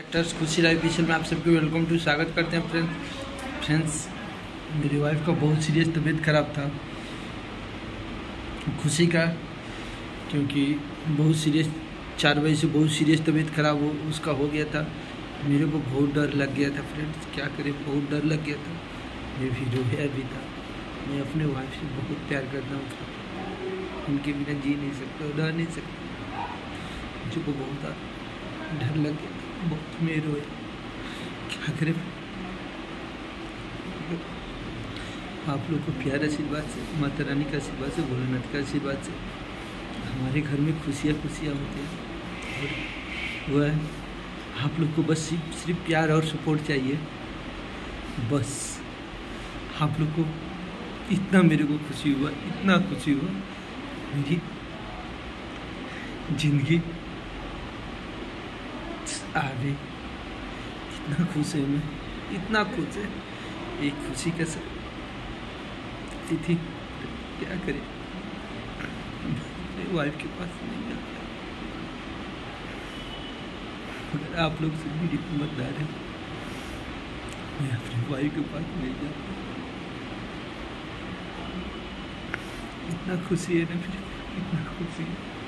Actors खुशी life we shall में आप सबको वेलकम टू स्वागत करते हैं फ्रेंड्स फ्रेंड्स मेरी वाइफ का बहुत सीरियस तबीयत ख़राब था। खुशी का, क्योंकि बहुत सीरियस चार बजे से बहुत सीरियस तबीयत ख़राब हो, उसका हो गया था। मेरे को बहुत डर लग गया था फ्रेंड्स क्या करें, बहुत डर लग गया था। मैं भी जो रोया भी था मैं अपने वाइफ से बहुत प्यार करता हूँ। उनके बिना जी नहीं सकता रह नहीं सकता। मुझे को बहुत डर लग गया। बहुत मैं रोया क्या करें? आप लोग को प्यार आशीर्वाद से, माता रानी का आशीर्वाद से, भोलेनाथ का आशीर्वाद से हमारे घर में खुशियाँ खुशियाँ होती हैं। और वह आप लोग को बस सिर्फ़ सिर्फ़ प्यार और सपोर्ट चाहिए। बस। आप लोग को इतना मेरे को खुशी हुआ, इतना खुशी हुआ, मेरी ज़िंदगी गई इतना खुश है मैं। इतना खुश है। एक खुशी का सर थी क्या करें? वाइफ के पास नहीं जाता। आप लोग से मेरी समझदार है मैं अपने वाइफ के पास नहीं जाता। इतना खुशी है ना फिर इतना खुशी है।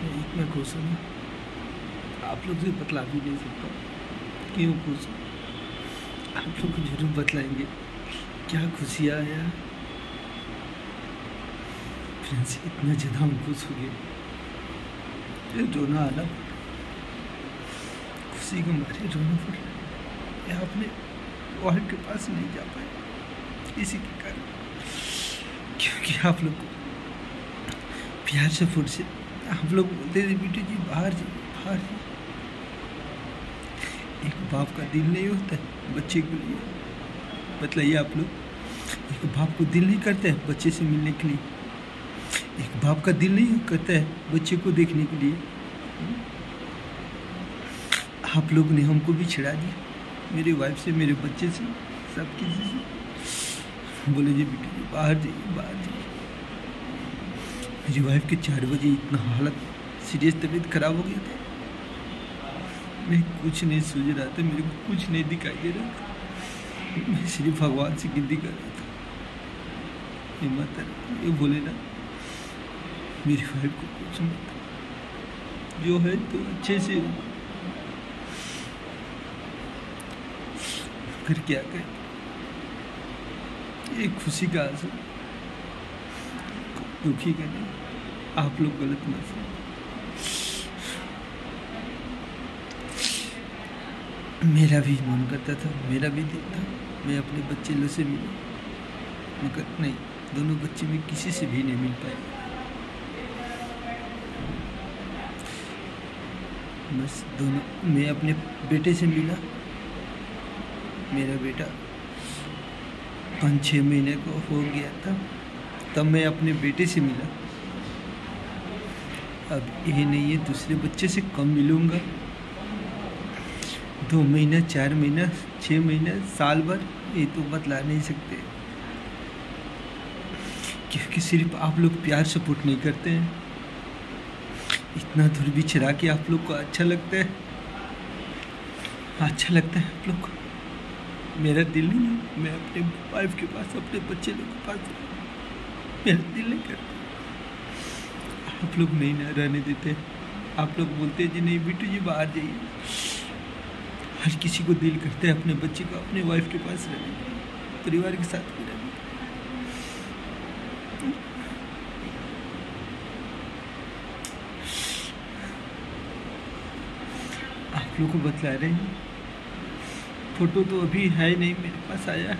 मैं इतना खुश हूँ आप लोग से बतला भी नहीं सकता क्यों खुश आप लोग को ज़रूर बतलाएँगे। क्या खुशियाँ आया फ्रेंड्स, इतना ज़्यादा हम खुश हो गए। रोना आना खुशी के मारे रोना पड़ रहा है। अपने वाइफ के पास नहीं जा पाए। इसी के कारण। क्योंकि आप लोग को प्यार से फुट आप लोग बोलते थे, बेटी जी, बाहर जी बाहर जी एक बाप का दिल नहीं होता बच्चे के लिए। बतलाइए आप लोग, एक बाप को दिल नहीं करता है बच्चे से मिलने के लिए। एक बाप का दिल नहीं करता है बच्चे को देखने के लिए। आप लोग ने हमको भी छिड़ा दिया, मेरी वाइफ से, मेरे बच्चे से, सब किसी से। बोले, जी बेटी बाहर जाइए बाहर जाइए। मेरी वाइफ के चार बजे इतना हालत सीरियस तबीयत खराब हो गया था। मैं कुछ नहीं सूझ रहा था, मेरे को कुछ नहीं दिखाई दे रहा था। मैं सिर्फ़ भगवान से गिनती कर रहा था। ये माता ये बोले ना, मेरी वाइफ को कुछ मत जो है तो अच्छे से फिर क्या करें ये खुशी का आँसू। दुखी का नहीं आप लोग गलत ना समझ। मेरा भी मन करता था, मेरा भी दिल था, मैं अपने बच्चे लो से मिलूँ। मगर नहीं, दोनों बच्चे में किसी से भी नहीं मिल पाए। बस दोनों, मैं अपने बेटे से मिला। मेरा बेटा पाँच छः महीने को हो गया था। तब मैं अपने बेटे से मिला। अब ये नहीं है, दूसरे बच्चे से कम मिलूँगा। दो महीना, चार महीना छः महीना, साल भर, ये तो बतला नहीं सकते। क्योंकि सिर्फ़ आप लोग प्यार सपोर्ट नहीं करते हैं। इतना दूर भी छिड़ा के आप लोग को अच्छा लगता है। अच्छा लगता है आप लोग को। मेरा दिल नहीं मैं अपने वाइफ के पास, अपने बच्चे लोग के पास। दिल नहीं करता। आप लोग नहीं ना रहने देते। आप लोग बोलते जी नहीं, बेटू जी, बाहर जाइए। हर किसी को दिल करते हैं अपने बच्चे को अपने वाइफ के पास रहने परिवार के साथ भी रहने आप लोग को बतला रहे हैं। फ़ोटो तो अभी है नहीं, मेरे पास आया।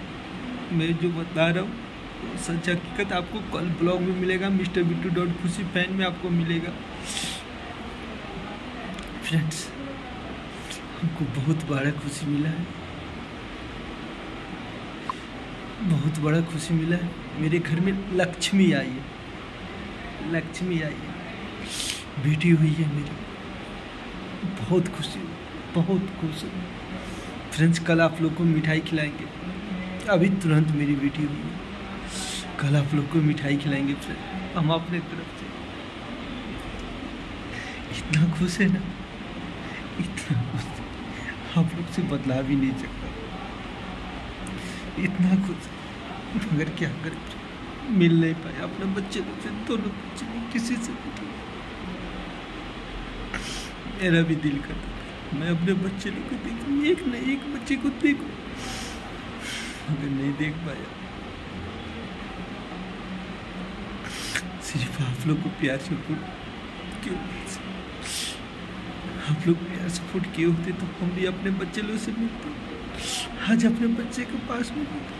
मैं जो बता रहा हूँ सच हकीकत आपको कल ब्लॉग में मिलेगा, mister Bittu dot, Khushi fan में आपको मिलेगा। फ्रेंड्स हमको बहुत बड़ा खुशी मिला है। बहुत बड़ा खुशी मिला है। मेरे घर में लक्ष्मी आई है। लक्ष्मी आई है। बेटी हुई है मेरी। बहुत खुशी, बहुत खुश। फ्रेंड्स कल आप लोग को मिठाई खिलाएँगे। अभी तुरंत मेरी बेटी हुई है। कल आप लोग को मिठाई खिलाएँगे फ्रेंड हम अपने तरफ़ से। इतना खुश है ना? इतना खुश आप लोग से बदला भी नहीं सकता इतना खुश मगर क्या कर? मिल नहीं पाया। अपने बच्चे से दोनों बच्चे किसी से मेरा भी दिल करता मैं अपने बच्चे लोग को देखूँ, एक न एक बच्चे को देखूँ। मगर नहीं देख पाया। सिर्फ़ आप लोग को प्यार सपोर्ट क्यों आप लोग प्यार सपोर्ट किए होते तो हम भी अपने बच्चे लोग से मिलते। आज अपने बच्चे के पास में मिलते।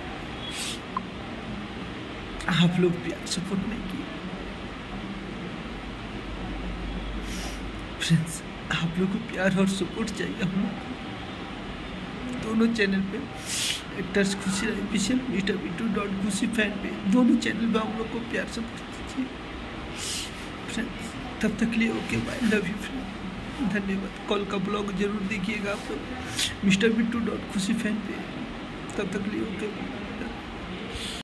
आप लोग प्यार सपोर्ट नहीं किए। फ्रेंड्स आप लोग को प्यार और सपोर्ट चाहिए हम दोनों चैनल पे actors Khushi official mister Bittu dot Khushi fan पे। दोनों चैनल पे हम लोग को प्यार सपोर्ट दीजिए तब तक लिए okay bye love you friend धन्यवाद. कॉल का ब्लॉग ज़रूर देखिएगा आप लोग. Mister Bittu dot Khushi fan पे तब तक लिए ओके बाय